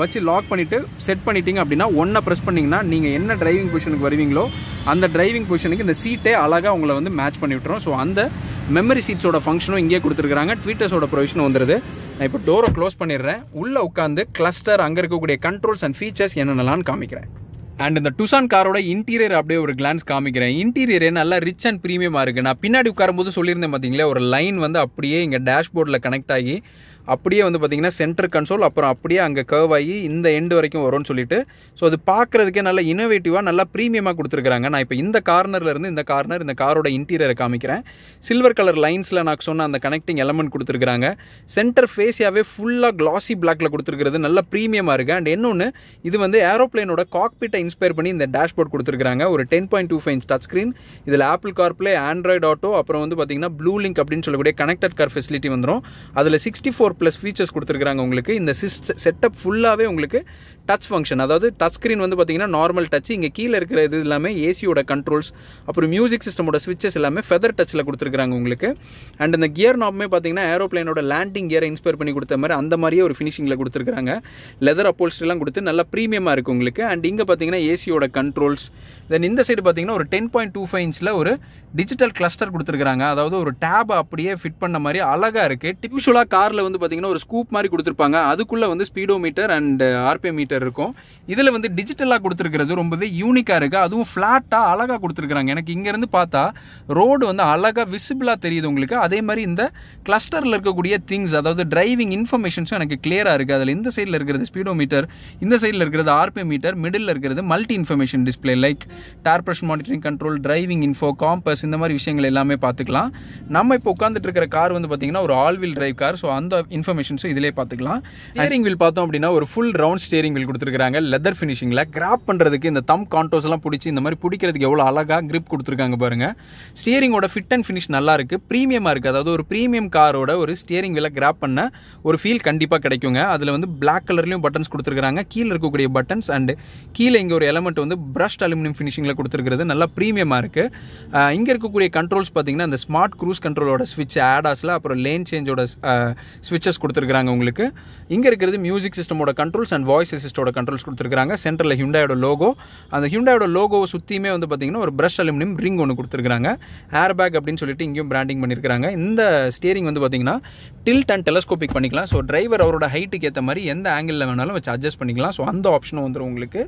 வச்சு லாக் பண்ணிவிட்டு செட் பண்ணிட்டீங்க அப்படின்னா ஒன்றை ப்ரெஸ் பண்ணிங்கன்னா நீங்கள் என்ன டிரைவிங் பொசிஷனுக்கு வருவீங்களோ அந்த டிரைவிங் பொசிஷனுக்கு இந்த சீட்டே அழகாக உங்களை வந்து மேட்ச் பண்ணி விட்டுரும். ஸோ அந்த மெமரி சீட்ஸோட ஃபங்க்ஷனும் இங்கே கொடுத்துருக்காங்க ட்விட்டர்ஸோட ப்ரொவிஷனும் வந்துருது. நான் இப்போ டோரை க்ளோஸ் பண்ணிடுறேன். உள்ளே உட்காந்து கிளஸ்டர் அங்கே இருக்கக்கூடிய கண்ட்ரோல்ஸ் அண்ட் ஃபீச்சர்ஸ் என்னென்னலாம்னு காமிக்கிறேன். அண்ட் இந்த டுசான் காரோட இன்டீரியர் அப்படியே ஒரு கிளான்ஸ் காமிக்கிறேன். இன்டீரியரே நல்லா ரிச் அண்ட் ப்ரீமியமாக இருக்குது நான் பின்னாடி உட்காரும்போது சொல்லியிருந்தேன் பார்த்தீங்களா ஒரு லைன் வந்து அப்படியே இங்கே டேஷ்போர்டில் கனெக்ட் ஆகி அப்படியே வந்து பார்த்தீங்கன்னா சென்டர் கன்சோல் அப்புறம் அப்படியே அங்கே கர்வ் ஆகி இந்த எண்டு வரைக்கும் வரும்னு சொல்லிட்டு ஸோ அது பார்க்குறதுக்கே நல்லா இனோவேட்டிவாக நல்லா ப்ரீமியமாக கொடுத்துருக்காங்க நான் இப்போ இந்த கார்னர்லேருந்து இந்த கார்னர் இந்த காரோட இன்டீரியரை காமிக்கிறேன். சில்வர் கலர் லைன்ஸில் நான் சொன்ன அந்த கனெக்டிங் எலமெண்ட் கொடுத்துருக்காங்க சென்டர் ஃபேஸியாகவே ஃபுல்லாக கிளாசி பிளாக்ல கொடுத்துருக்கிறது நல்ல ப்ரீமியமாக இருக்குது அண்ட் இன்னொன்று இது வந்து ஏரோப்ளேனோட காக்பிட்டை இன்ஸ்பயர் பண்ணி இந்த டேஷ்போர்ட் கொடுத்துருக்காங்க ஒரு ten point two five touch screen இதில் ஆப்பிள் கார்ப்ளே ஆண்ட்ராய்டு ஆட்டோ அப்புறம் வந்து பார்த்தீங்கன்னா ப்ளூ லிங்க் அப்படின்னு சொல்லக்கூடிய கனெக்டட் கார் ஃபெசிலிட்டி வந்துடும் அதில் சிக்ஸ்டி ஃபோர் ப்ளஸ் ஃபீச்சர்ஸ் கொடுத்துருக்காங்க உங்களுக்கு. இந்த சிஸ் செட்டப் ஃபுல்லாகவே உங்களுக்கு டச் ஃபங்க்ஷன் அதாவது டச் ஸ்க்ரீன் வந்து பார்த்தீங்கன்னா நார்மல் டச் இங்கே கீழே இருக்கிற இது எல்லாமே ஏசியோட கண்ட்ரோல்ஸ் அப்புறம் மியூசிக் சிஸ்டமோட ஸ்விட்சஸ் எல்லாமே ஃபெதர் டச்சில் கொடுத்துருக்காங்க உங்களுக்கு. அண்ட் இந்த கியர் நாப்மே பார்த்தீங்கன்னா ஏரோப்ளேனோட லேண்டிங் கியரை இன்ஸ்பயர் பண்ணி கொடுத்த மாதிரி அந்த மாதிரியே ஒரு ஃபினிஷிங்கில் கொடுத்துருக்காங்க லெதர் அப்போல்ஸ்ட்லாம் கொடுத்து நல்லா ப்ரீமியமாக இருக்குது உங்களுக்கு. அண்ட் இங்கே பார்த்தீங்கன்னா ஏசியோட கண்ட்ரோல்ஸ் தென் இந்த சைடு பார்த்தீங்கன்னா ஒரு டென் பாயிண்ட் டூ ஃபைவ் இன்ச்சில் ஒரு டிஜிட்டல் கிளஸ்டர் கொடுத்துருக்காங்க அதாவது ஒரு டேப் அப்படியே ஃபிட் பண்ண மாதிரி அழகாக இருக்குது டிபிஷுவலாக காரில் வந்து பார்த்தீங்கன்னா ஒரு ஸ்கூப் மாதிரி கொடுத்துருப்பாங்க. அதுக்குள்ளே வந்து speedometer and RPM meter இருக்கும். இதில் வந்து டிஜிட்டலாக கொடுத்துருக்கிறது ரொம்பவே யூனிக்காக இருக்குது அதுவும் ஃப்ளாட்டாக அழகாக கொடுத்துருக்குறாங்க. எனக்கு இங்கேருந்து பார்த்தா ரோடு வந்து அழகாக விசிபிளாக தெரியுது உங்களுக்கு. அதே மாதிரி இந்த கிளஸ்டரில் இருக்கக்கூடிய திங்ஸ் அதாவது டிரைவிங் இன்ஃபர்மேஷன்ஸும் எனக்கு கிளியராக இருக்குது அதில் இந்த சைடில் இருக்கிறது ஸ்பீடோ மீட்டர் இந்த சைடில் இருக்கிறது ஆர்பிஎம் மீட்டர் மிடில் இருக்கிறது multi information display like tyre pressure monitoring control driving info compass இந்த மாதிரி விஷயங்கள் எல்லாமே பார்த்துக்கலாம். நம்ம இப்போ உட்காந்துட்டு இருக்கிற கார் வந்து பார்த்தீங்கன்னா ஒரு all wheel drive car so அந்த இன்ஃபர்மேஷன்ஸும் இதிலே பார்த்துக்கலாம். ஸ்டியரிங் வீல் பார்த்தோம் அப்படின்னா ஒரு ஃபுல் ரவுண்ட் ஸ்டியரிங் வீல் கொடுத்துருக்காங்க லெதர் ஃபினிஷிங்கில் கிராப் பண்ணுறதுக்கு இந்த தம் கான்டோஸ் எல்லாம் பிடிச்சி இந்த மாதிரி பிடிக்கிறதுக்கு எவ்வளோ அழகாக grip கொடுத்துருக்காங்க பாருங்க. ஸ்டியரிங்கோட ஃபிட் அண்ட் ஃபினிஷ் நல்லா இருக்கு. ப்ரீமியமாக இருக்குது அதாவது ஒரு ப்ரீமியம் காரோட ஒரு ஸ்டியரிங் வீலை கிராப் பண்ண ஒரு ஃபீல் கண்டிப்பாக கிடைக்குங்க. அதில் வந்து பிளாக் கலர்லையும் பட்டன்ஸ் கொடுத்துருக்காங்க கீழே இருக்கக்கூடிய பட்டன்ஸ் அண்ட் கீழே இங்கே ஒரு எலமெண்ட் வந்து பிரஷ்ட் அலுமினியம் ஃபினிஷிங்கில் கொடுத்துருக்கிறது. நல்லா ப்ரீமியமாக இருக்குது இங்கே இருக்கக்கூடிய கண்ட்ரோல்ஸ் பார்த்தீங்கன்னா இந்த ஸ்மார்ட் க்ரூஸ் கண்ட்ரோலோட ஸ்விட்ச் ஆடாஸில் அப்புறம் லேன் சேஞ்சோட ஸ்விட்சஸ் கொடுத்துருக்காங்க உங்களுக்கு. இங்கே இருக்கிறது மியூசிக் சிஸ்டமோட கண்ட்ரோல்ஸ் அண்ட் வாய்ஸ் அசிஸ்டோட கண்ட்ரோல்ஸ் கொடுத்துருக்காங்க சென்டரில் ஹிண்டாயோட லோகோ அந்த ஹிண்டாயோட லோகோவை சுற்றியுமே வந்து பார்த்தீங்கன்னா ஒரு ப்ரஷ் அலுமினியம் ரிங் ஒன்று கொடுத்துருக்காங்க ஏர் பேக் அப்படின்னு சொல்லிட்டு இங்கேயும் பிராண்டிங் பண்ணியிருக்காங்க இந்த ஸ்டியரிங் வந்து பார்த்தீங்கன்னா டில்ட் அண்ட் டெலஸ்கோபிக் பண்ணிக்கலாம். ஸோ டிரைவர் அவரோட ஹைட்டுக்கு ஏற்ற மாதிரி எந்த ஆங்கிளில் வேணாலும் வச்சு அட்ஜஸ்ட் பண்ணிக்கலாம். ஸோ அந்த ஆப்ஷனும் வந்துடும் உங்களுக்கு.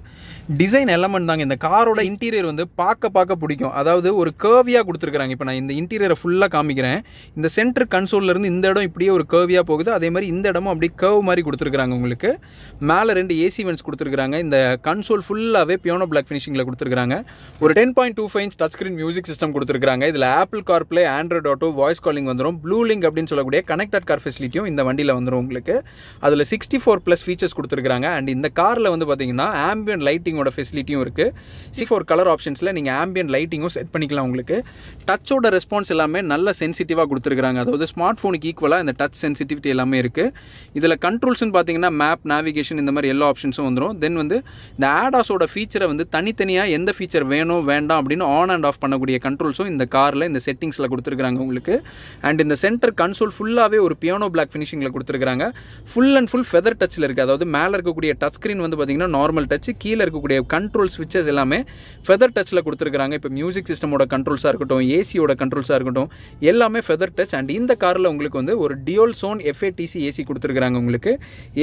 டிசைன் எலமெண்ட் தாங்க. இந்த காரோட இன்டீரியர் வந்து பார்க்க பார்க்க பிடிக்கும். அதாவது ஒரு கேர்வியாக கொடுத்துருக்காங்க இப்போ நான் இந்த இன்டீரியரை ஃபுல்லாக காமிக்கிறேன். இந்த சென்டர் கன்சோல்லேருந்து இந்த இடம் இப்படியே ஒரு கேர்வியாக போகுது. அதே மாதிரி இந்த இடமும் அப்படியே கர்வ் மாதிரி கொடுத்துருக்காங்க உங்களுக்கு. மேலே ரெண்டு ஏசி வென்ஸ் கொடுத்துருக்காங்க இந்த கன்சோல் ஃபுல்லாகவே பியோனோ பிளாக் ஃபினிஷிங்கில் கொடுத்துருக்காங்க ஒரு ten point two five touch screen music system கொடுத்துருக்காங்க இதில் Apple CarPlay Android Auto voice calling வந்துடும் ப்ளூ லிங்க் அப்படின்னு சொல்லக்கூடிய கனெக்டட் கார் ஃபெசிலிட்டியும் இந்த வண்டியில் வந்துடும் உங்களுக்கு. அதில் சிக்ஸ்டி ஃபோர் ப்ளஸ் ஃபீச்சர்ஸ் கொடுத்துருக்காங்க அண்ட் இந்த காரில் வந்து பார்த்தீங்கன்னா ஆம்பியன் லைட்டிங்கோட ஃபெசிலிட்டியும் இருக்குது சி ஃபோர் கலர் ஆப்ஷன்ஸில் நீங்கள் ஆம்பியன் லைட்டிங்கும் செட் பண்ணிக்கலாம் உங்களுக்கு. டச்சோட ரெஸ்பான்ஸ் எல்லாமே நல்ல சென்சிட்டிவாக கொடுத்துருக்காங்க அதாவது ஸ்மார்ட் ஃபோனுக்கு ஈக்குவலாக இந்த டச் சென்சிட்டிவிட்டி எல்லாமே இருக்குது இதில் கண்ட்ரோல்ஸ்னு பார்த்தீங்கன்னா மேப் நேவிகேஷன் இந்த மாதிரி எல்லா ஆப்ஷன்ஸும் வந்துடும் தென் வந்து இந்த ஆடாஸோட ஃபீச்சரை வந்து தனித்தனியாக எந்த ஃபீச்சர் வேணும் வேண்டாம் அப்படின்னு ஆன் அண்ட் ஆஃப் பண்ணக்கூடிய கண்ட்ரோல்ஸும் இந்த காரில் இந்த செட்டிங்ஸில் கொடுத்துருக்காங்க உங்களுக்கு. அண்ட் இந்த சென்டர் கன்சோல் ஃபுல்லாகவே ஒரு பியானோ பிளாக் ஃபினிஷிங்கில் கொடுத்துருக்காங்க ஃபுல் அண்ட் ஃபுல் ஃபெதர் டச்சில் இருக்குது அதாவது மேலே இருக்கக்கூடிய டச் ஸ்க்ரீன் வந்து பார்த்தீங்கன்னா நார்மல் டச் கீழே இருக்கக்கூடிய கண்ட்ரோல் ஸ்விட்சஸ் எல்லாமே ஃபெதர் டச்சில் கொடுத்துருக்காங்க இப்போ மியூசிக் சிஸ்டமோட கண்ட்ரோல்ஸாக இருக்கட்டும் ஏசியோட கண்ட்ரோல்ஸாக இருக்கட்டும் எல்லாமே ஃபெதர் டச் அண்ட் இந்த காரில் உங்களுக்கு வந்து ஒரு டியோல் சோன் எஃப்ஏடிசி ஏசி கொடுத்துருக்காங்க உங்களுக்கு.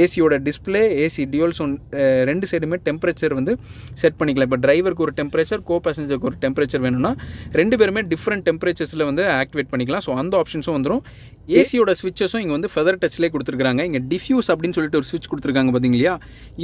ஏசியோட டிஸ்பிளே ஏசி டியோல் சோன் ரெண்டு சைடுமே டெம்பரேச்சர் வந்து செட் பண்ணிக்கலாம். இப்போ டிரைவருக்கு ஒரு டெம்பரேச்சர் கோ பேசஞ்சருக்கு ஒரு டெம்பரேச்சர் வேணும்னா ரெண்டு பேருமே டிஃப்ரெண்ட் டெம்பரேச்சர்ஸில் வந்து ஆக்டிவேட் பண்ணிக்கலாம். ஸோ அந்த ஆப்ஷன்ஸும் வந்துடும் ஏசியோட ஸ்விட்சஸும் இங்கே வந்து ஃபெதர் டச்லேயே கொடுத்துருக்காங்க இங்கே டிஃப்யூஸ் அப்படின்னு சொல்லிட்டு ஒரு ஸ்விட்ச் கொடுத்துருக்காங்க பார்த்தீங்களா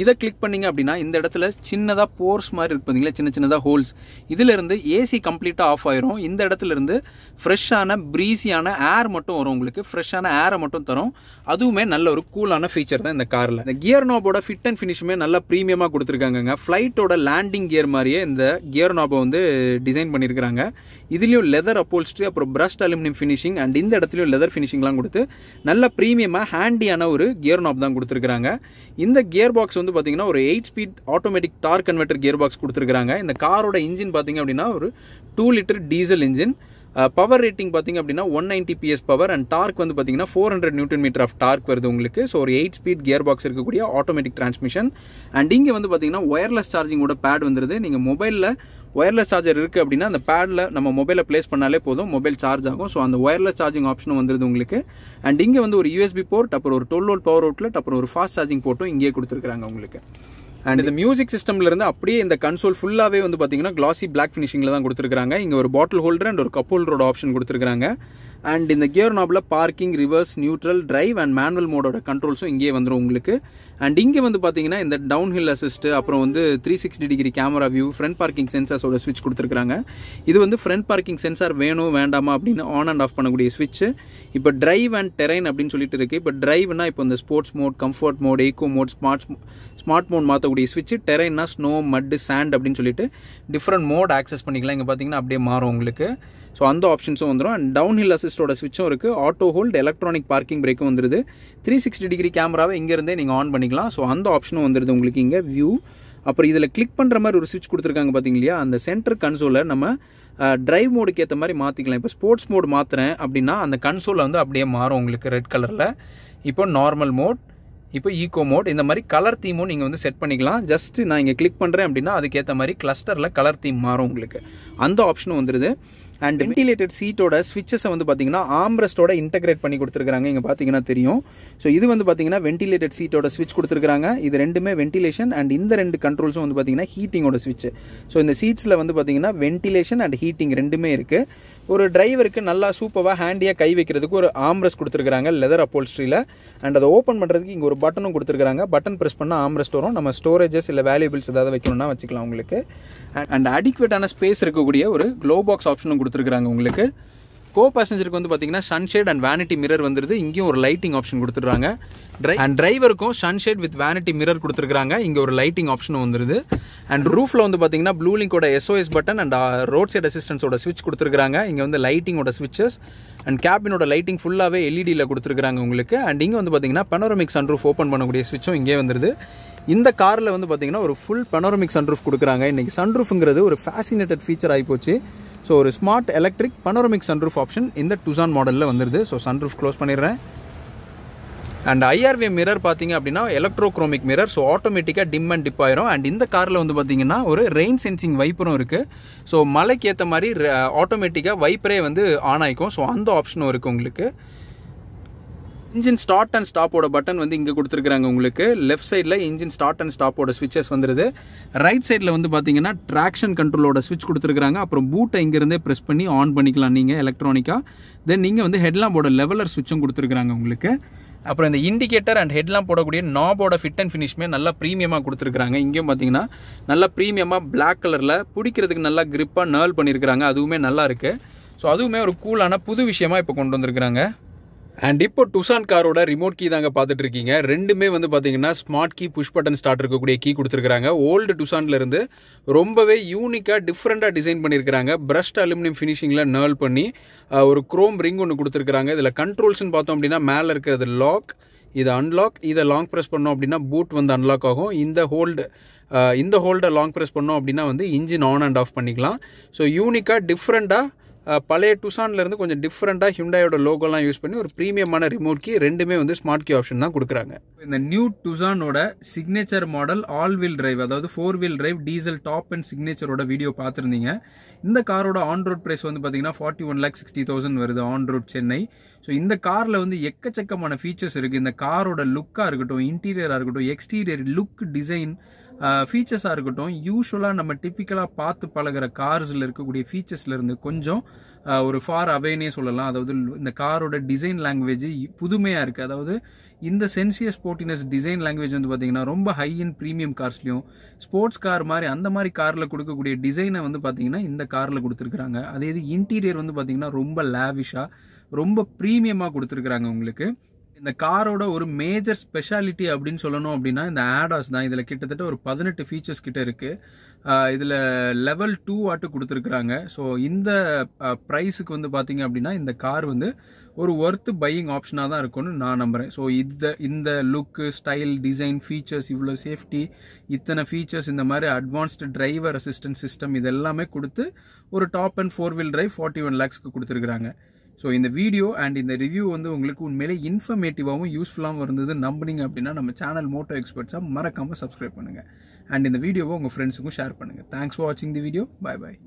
இதை கிளிக் பண்ணீங்க அப்படின்னா இந்த இடத்துல சின்னதாக போர்ஸ் மாதிரி இருக்கு பார்த்தீங்களா சின்ன சின்னதாக ஹோல்ஸ் இதிலிருந்து ஏசி கம்ப்ளீட்டாக ஆஃப் ஆயிரும். இந்த இடத்துல இருந்து ஃப்ரெஷ்ஷான ப்ரீஸியான ஏர் மட்டும் வரும் உங்களுக்கு. ஃப்ரெஷ்ஷான ஏரை மட்டும் தரும். அதுவுமே நல்ல ஒரு கூலான ஃபீச்சர் தான் இந்த காரில் இந்த கியர் நாபோட ஃபிட் அண்ட் ஃபினிஷுமே நல்லா ப்ரீமியமாக கொடுத்துருக்காங்க ஃப்ளைட்டோட லேண்டிங் கியர் மாதிரியே இந்த கியர் நாபை வந்து டிசைன் பண்ணியிருக்காங்க இதுலேயும் லெதர் அப்போல்ஸ்ட்ரி அப்புறம் பிரஷ்ட் அலுமினியம் ஃபினிஷிங் அண்ட் இந்த இடத்துலையும் லெதர் ஃபினிஷிங்லாம் கொடுத்து நல்ல ப்ரீமியமாக ஹேண்டியான ஒரு கியர் நாப் தான் கொடுத்துருக்காங்க இந்த கியர் பாக்ஸ் வந்து பார்த்தீங்கன்னா ஒரு eight speed automatic torque converter gear box கொடுத்துருக்காங்க இந்த காரோட இன்ஜின் பார்த்தீங்க அப்படின்னா ஒரு two litre diesel engine Uh, power rating பார்த்தீங்க அப்படின்னா one ninety PS power and torque வந்து பார்த்தீங்கன்னா four hundred newton metre of torque வருது உங்களுக்கு. ஸோ ஒரு எயிட் ஸ்பீட் கியர் பாக்ஸ் இருக்கக்கூடிய ஆட்டோமேட்டிக் டிரான்ஸ்மிஷன் அண்ட் இங்கே வந்து பார்த்தீங்கன்னா ஒயர்லெஸ் சார்ஜிங்கோட பேட் வந்துருது. நீங்கள் மொபைலில் ஒயர்லெஸ் சார்ஜர் இருக்குது அப்படின்னா அந்த பேடில் நம்ம மொபைலை ப்ளேஸ் பண்ணாலே போதும். மொபைல் சார்ஜ் ஆகும். ஸோ அந்த ஒயர்லெஸ் சார்ஜிங் ஆப்ஷனும் வந்துருது உங்களுக்கு. அண்ட் இங்கே வந்து ஒரு யூஎஸ்பி போர்ட் அப்புறம் ஒரு டுவெல் வோல்ட் பவர் அவுட்லெட் அப்புறம் ஒரு ஃபாஸ்ட் சார்ஜிங் போர்ட்டும் இங்கேயே கொடுத்துருக்காங்க உங்களுக்கு. அண்ட் இந்த மியூசிக் சிஸ்டம்ல இருந்து அப்படியே இந்த கன்சோல் ஃபுல்லாவே வந்து பாத்தீங்கன்னா கிளாசி பிளாக் ஃபினிஷிங்ல தான் கொடுத்துருக்காங்க இங்க ஒரு பாட்டில் ஹோல்டர் அண்ட் ஒரு கப் ஹோல்டரோட ஆப்ஷன் கொடுத்துருக்காங்க அண்ட் இந்த gear நாப்ல parking reverse neutral drive and manual மோடோட கண்ட்ரோல்ஸும் இங்கேயே வந்துடும் உங்களுக்கு. அண்ட் இங்கே வந்து பார்த்தீங்கன்னா இந்த டவுன் ஹில் அசிஸ்ட் அப்புறம் வந்து three sixty degree camera view front parking சென்சார்ஸோட ஸ்விட்ச் கொடுத்துருக்காங்க இது வந்து ஃப்ரண்ட் பார்க்கிங் சென்சார் வேணும் வேண்டாமா அப்படின்னு ஆன் அண்ட் ஆஃப் பண்ணக்கூடிய ஸ்விட்ச் இப்போ டிரைவ் அண்ட் டெரைன் அப்படின்னு சொல்லிட்டு இருக்கு. இப்போ டிரைவ்னா இப்போ இந்த sports mode comfort mode eco mode smart smart mode மாற்றக்கூடிய ஸ்விட்ச் டெரைன்னா ஸ்னோ மட் சேண்ட் அப்படின்னு சொல்லிட்டு டிஃப்ரெண்ட் மோட் ஆக்சஸ் பண்ணிக்கலாம். இங்கே பார்த்தீங்கன்னா அப்படியே மாறும் உங்களுக்கு. ஸோ அந்த ஆப்ஷன்ஸும் வந்துடும் அண்ட் டவுன் ஹில் அசிஸ்டோட ஸ்விட்சும் இருக்குது ஆட்டோ ஹோல்டு எலக்ட்ரானிக் பார்க்கிங் பிரேக்கும் வந்துருது. த்ரீ சிக்ஸ்டி டிகிரி கேமராவை இங்கேருந்தே நீங்கள் ஆன் பண்ணிக்கலாம். ஸோ அந்த ஆப்ஷனும் வந்துருது உங்களுக்கு இங்கே வியூ அப்புறம் இதில் கிளிக் பண்ணுற மாதிரி ஒரு சுவிட்ச் கொடுத்துருக்காங்க பார்த்தீங்க இல்லையா அந்த சென்டர் கன்சோலை நம்ம டிரைவ் மோடுக்கு ஏற்ற மாதிரி மாற்றிக்கலாம் இப்போ ஸ்போர்ட்ஸ் மோடு மாற்றுறேன் அப்படின்னா அந்த கன்சோலை வந்து அப்படியே மாறும் உங்களுக்கு ரெட் கலரில் இப்போ நார்மல் மோட் இப்போ ஈகோ மோட் இந்த மாதிரி கலர் தீமும் நீங்கள் வந்து செட் பண்ணிக்கலாம். ஜஸ்ட் நான் இங்கே கிளிக் பண்ணுறேன் அப்படின்னா அதுக்கேற்ற மாதிரி கிளஸ்டரில் கலர் தீம் மாறும் உங்களுக்கு. அந்த ஆப்ஷனும் வந்துடுது அண்ட் வென்டிலேட்டட் சீட்டோட ஸ்விட்சஸை வந்து பார்த்தீங்கன்னா ஆம்ரெஸ்டோட இன்டகிரேட் பண்ணி கொடுத்துருக்காங்க இங்கே பார்த்தீங்கன்னா தெரியும். ஸோ இது வந்து பார்த்தீங்கன்னா வென்டிலேட்டட் சீட்டோட ஸ்விட்ச் கொடுத்துருக்காங்க இது ரெண்டுமே வென்டிலேஷன் அண்ட் இந்த ரெண்டு கண்ட்ரோல்ஸும் வந்து பார்த்தீங்கன்னா ஹீட்டிங்கோட ஸ்விட்ச் ஸோ இந்த சீட்ஸில் வந்து பார்த்தீங்கன்னா வென்டிலேஷன் அண்ட் ஹீட்டிங் ரெண்டுமே இருக்குது ஒரு டிரைவருக்கு நல்லா சூப்பராக ஹேண்டியாக கை வைக்கிறதுக்கு ஒரு ஆம்ரெஸ்ட் கொடுத்துருக்காங்க லெதர் அப்போல்ஸ்ட்ரியில் அண்ட் அதை ஓப்பன் பண்ணுறதுக்கு இங்கே ஒரு பட்டனும் கொடுத்துருக்காங்க பட்டன் ப்ரெஸ் பண்ணால் ஆம்ரெஸ்ட் வரும். நம்ம ஸ்டோரேஜஸ் இல்லை வேல்யூபிள்ஸ் ஏதாவது வைக்கணும்னா வச்சுக்கலாம் உங்களுக்கு. அண்ட் அடிக்குவேட்டான ஸ்பேஸ் இருக்கக்கூடிய ஒரு க்ளோ பாக்ஸ் ஆப்ஷனும் கொடுத்துருக்குறாங்க உங்களுக்கு. கோ பேசஞ்சருக்கு வந்து பார்த்தீங்கன்னா சன்ஷேட் அண்ட் வேனிட்டி மிரர் வந்துருது. இங்கேயும் ஒரு லைட்டிங் ஆப்ஷன் கொடுத்துட்றாங்க. அண்ட் டிரைவருக்கும் சன்ஷேட் வித் வேனிட்டி மிரர் கொடுத்துருக்காங்க இங்கே ஒரு லைட்டிங் ஆப்ஷனும் வந்துருது. அண்ட் ரூஃபில் வந்து பார்த்தீங்கன்னா Blue லிங்கோட SOS uh, button and road side அசிஸ்டன்ஸோட ஸ்விட்ச் கொடுத்துருக்காங்க இங்கே வந்து லைட்டிங்கோட ஸ்விட்சஸ் அண்ட் கேபினோட லைட்டிங் ஃபுல்லாகவே எல்இடியில் கொடுத்துருக்காங்க உங்களுக்கு. அண்ட் இங்கே வந்து பார்த்தீங்கன்னா பனோரமிக் சன்ரூஃப் ஓப்பன் பண்ணக்கூடிய ஸ்விட்சும் இங்கே வந்துருது. இந்த காரில் வந்து பார்த்தீங்கன்னா ஒரு ஃபுல் பனோரமிக் சன்ரூஃப் கொடுக்குறாங்க. இன்னைக்கு சன்ரூஃப்ங்கிறது ஒரு ஃபேசினேட்டட் ஃபீச்சர் ஆகிப்போச்சு ஸோ ஒரு smart electric panoramic sunroof option இந்த டுசான் மாடலில் வந்துருது. ஸோ சன்ரூஃப் க்ளோஸ் பண்ணிடுறேன். அண்ட் ஐஆர்வி மிரர் பார்த்தீங்க அப்படின்னா எலக்ட்ரோக்ரோமிக் மிரர் ஸோ ஆட்டோமேட்டிக்காக டிம் அண்ட் டிப் ஆயிரும். அண்ட் இந்த காரில் வந்து பார்த்தீங்கன்னா ஒரு ரெயின் சென்சிங் வைப்பரும் இருக்குது ஸோ மழைக்கு ஏற்ற மாதிரி ஆட்டோமேட்டிக்காக வைப்பரே வந்து ஆன் ஆகிக்கும் ஸோ அந்த ஆப்ஷனும் இருக்குது உங்களுக்கு. இன்ஜின் ஸ்டார்ட் அண்ட் ஸ்டாப்போட பட்டன் வந்து இங்கே கொடுத்துருக்குறாங்க உங்களுக்கு. லெஃப்ட் சைடில் இன்ஜின் ஸ்டார்ட் அண்ட் ஸ்டாப்போட ஸ்விட்சஸ் வந்துருது. ரைட் சைடில் வந்து பார்த்தீங்கன்னா ட்ராக்ஷன் கண்ட்ரோலோட ஸ்விட்ச் கொடுத்துருக்காங்க அப்புறம் பூட்டை இங்கேருந்தே ப்ரெஸ் பண்ணி ஆன் பண்ணிக்கலாம் நீங்கள் எலக்ட்ரானிக்காக தென் நீங்கள் வந்து ஹெட்லாம்போட லெவலர் ஸ்விட்சும் கொடுத்துருக்குறாங்க உங்களுக்கு. அப்புறம் இந்த இண்டிகேட்டர் அண்ட் ஹெட்லாம் போடக்கூடிய நாபோட ஃபிட் அண்ட் ஃபினிஷ்மே நல்லா ப்ரீமியமாக கொடுத்துருக்காங்க இங்கேயும் பார்த்தீங்கன்னா நல்லா ப்ரீமியமாக பிளாக் கலரில் பிடிக்கிறதுக்கு நல்லா கிரிப்பாக நேர்ல் பண்ணியிருக்கிறாங்க அதுவுமே நல்லா இருக்குது ஸோ அதுவுமே ஒரு கூலான புது விஷயமா இப்போ கொண்டு வந்திருக்கிறாங்க. அண்ட் இப்போ டுசான் காரோட ரிமோட் கீ தாங்க பார்த்துட்டு இருக்கீங்க ரெண்டுமே வந்து பார்த்தீங்கன்னா smart key push button start இருக்கக்கூடிய கீ கொடுத்துருக்காங்க ஓல்டு டுசான்ல இருந்து ரொம்பவே யூனிக்காக டிஃப்ரெண்ட்டாக டிசைன் பண்ணியிருக்காங்க பிரஸ்ட் அலுமினியம் ஃபினிஷிங்கில் நேர்ல் பண்ணி ஒரு குரோம் ரிங் ஒன்று கொடுத்துருக்காங்க இதில் கண்ட்ரோல்ஸ்னு பார்த்தோம் அப்படின்னா மேலே இருக்கிறது லாக் இதை அன்லாக் இதை லாங் ப்ரெஸ் பண்ணோம் அப்படின்னா பூட் வந்து அன்லாக் ஆகும். இந்த ஹோல்டு இந்த ஹோல்டை லாங் ப்ரெஸ் பண்ணோம் அப்படின்னா வந்து இன்ஜின் ஆன் அண்ட் ஆஃப் பண்ணிக்கலாம். ஸோ யூனிக்காக டிஃப்ரெண்ட்டாக பழைய டுசான்லேருந்து கொஞ்சம் டிஃப்ரெண்ட்டாக ஹிண்டாயோட லோகோலாம் யூஸ் பண்ணி ஒரு ப்ரீமியமான ரிமோட் கீ ரெண்டுமே வந்து ஸ்மார்ட் கீ ஆப்ஷன் தான் கொடுக்குறாங்க. இந்த new டுசானோட signature model all wheel drive அதாவது four wheel drive diesel top and சிக்னேச்சரோட video பார்த்துருந்தீங்க. இந்த காரோட ஆன் ரோட் ப்ரைஸ் வந்து பார்த்தீங்கன்னா forty one lakh sixty thousand வருது ஆன் ரோட் சென்னை. ஸோ இந்த காரில் வந்து எக்கச்சக்கமான ஃபீச்சர்ஸ் இருக்குது இந்த காரோட லுக்காக இருக்கட்டும் இன்டீரியராக இருக்கட்டும் எக்ஸ்டீரியர் லுக் டிசைன் ஃபீச்சர்ஸாக இருக்கட்டும் யூஸ்வலாக நம்ம டிப்பிக்கலாக பார்த்து பழகிற கார்ஸில் இருக்கக்கூடிய ஃபீச்சர்ஸ்லேருந்து கொஞ்சம் ஒரு ஃபார் அவேனே சொல்லலாம். அதாவது இந்த காரோட டிசைன் லாங்குவேஜ் புதுமையாக இருக்குது அதாவது இந்த சென்சியஸ் ஸ்போர்ட்டினஸ் டிசைன் லாங்குவேஜ் வந்து பார்த்தீங்கன்னா ரொம்ப ஹை இன் ப்ரீமியம் கார்ஸ்லையும் ஸ்போர்ட்ஸ் கார் மாதிரி அந்த மாதிரி காரில் கொடுக்கக்கூடிய டிசைனை வந்து பார்த்தீங்கன்னா இந்த காரில் கொடுத்துருக்குறாங்க. அதே இது இன்டீரியர் வந்து பார்த்தீங்கன்னா ரொம்ப லேவிஷாக ரொம்ப ப்ரீமியமாக கொடுத்துருக்குறாங்க உங்களுக்கு. இந்த காரோட ஒரு மேஜர் ஸ்பெஷாலிட்டி அப்படின்னு சொல்லணும் அப்படின்னா இந்த ஆடாஸ் தான். இதில் கிட்டத்தட்ட ஒரு பதினெட்டு ஃபீச்சர்ஸ் கிட்ட இருக்கு. இதில் லெவல் டூ ஆட்டு கொடுத்துருக்குறாங்க. ஸோ இந்த ப்ரைஸுக்கு வந்து பார்த்தீங்க அப்படின்னா இந்த கார் வந்து ஒரு ஒர்த்து பையிங் ஆப்ஷனாக தான் இருக்கும்னு நான் நம்புகிறேன் ஸோ இந்த இந்த லுக்கு ஸ்டைல் டிசைன் ஃபீச்சர்ஸ் இவ்வளோ சேஃப்டி இத்தனை ஃபீச்சர்ஸ் இந்த மாதிரி அட்வான்ஸ்டு டிரைவர் அசிஸ்டன்ட் சிஸ்டம் இது எல்லாமே கொடுத்து ஒரு top and four wheel drive forty one லேக்ஸ்க்கு கொடுத்துருக்குறாங்க. ஸோ இந்த வீடியோ அண்ட் இந்த ரிவ்யூ வந்து உங்களுக்கு உண்மையிலே இன்ஃபர்மேட்டிவாகவும் யூஸ்ஃபுல்லாகவும் இருந்தது நம்புனீங்க அப்படின்னா நம்ம சேனல் மோட்டோ எக்ஸ்பர்ட்ஸாக மறக்காமல் சப்ஸ்கிரைப் பண்ணுங்கள் அண்ட் இந்த வீடியோவை உங்கள் ஃப்ரெண்ட்ஸுக்கும் ஷேர் பண்ணுங்கள் தேங்க்ஸ் ஃபார் வாட்சிங் தி வீடியோ பாய் பாய்